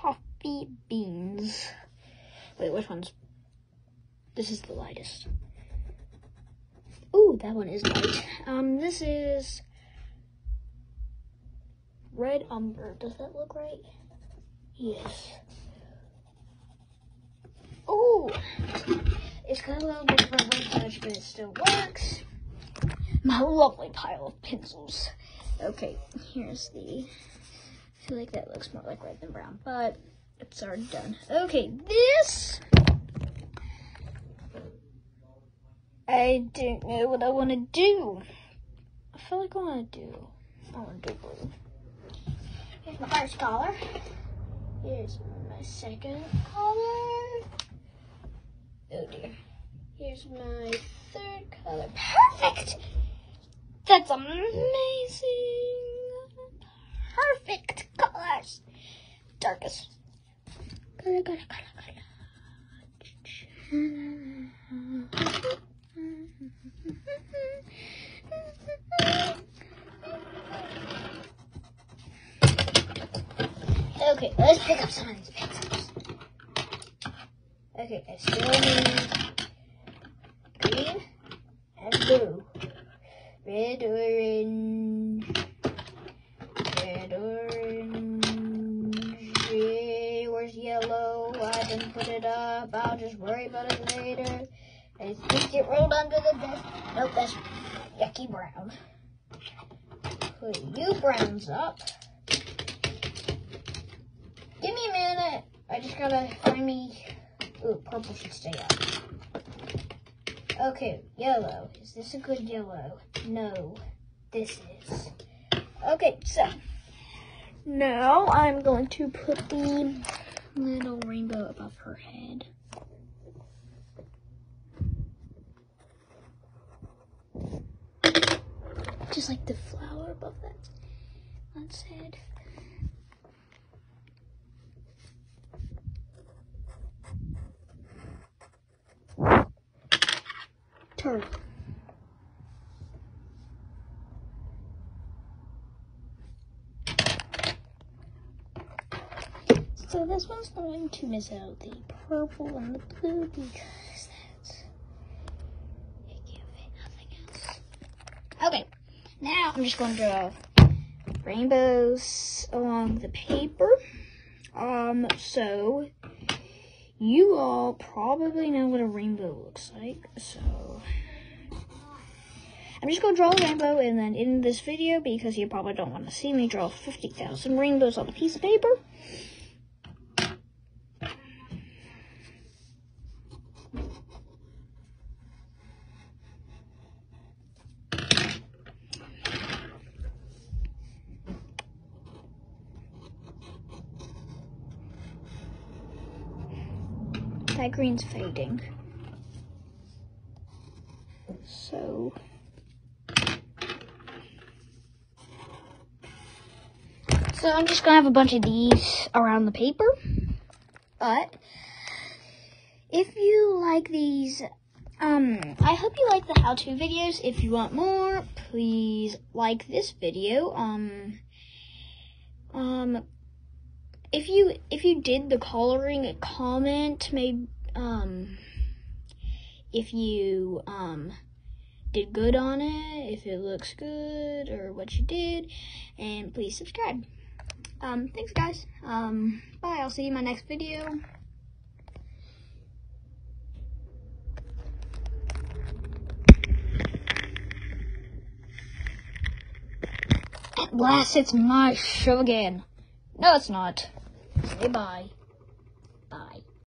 coffee beans. Wait, which one's? This is the lightest. Ooh, that one is light. Um, this is red umber. Does that look right? Yes. Ooh, it's got a little bit of a red touch, but it still works. My lovely pile of pencils. Okay, here's the. Feel like that looks more like red than brown, but it's already done. Okay, this. I don't know what I want to do. I feel like I want to do. I want to do blue. Here's my first color. Here's my second color. Oh dear. Here's my third color. Perfect! That's amazing! Perfect colors! Color, color, color, color. Okay, let's pick up some of these pencils. Okay, I still need I put it up. I'll just worry about it later. I think it rolled under the desk. Nope, that's yucky brown. Put you browns up. Give me a minute. I just gotta find me. Ooh, purple should stay up. Okay, yellow. Is this a good yellow? No, this is. Okay, so now I'm going to put the little rainbow above her head. Just like the flower above that, that's head. Turn. So this one's going to miss out the purple and the blue because that's it can't fit nothing else. Okay, now I'm just going to draw rainbows along the paper. Um, so you all probably know what a rainbow looks like, so I'm just gonna draw a rainbow and then end this video because you probably don't want to see me draw 50,000 rainbows on a piece of paper. That green's fading. So So I'm just gonna have a bunch of these around the paper. But if you like these, um, I hope you like the how-to videos. If you want more, please like this video. Um, um, if you if you did the coloring, comment maybe um if you um did good on it, if it looks good or what you did, and please subscribe. Um, thanks guys. Um, bye. I'll see you in my next video. At last, it's my show again. No, it's not. Say bye. Bye.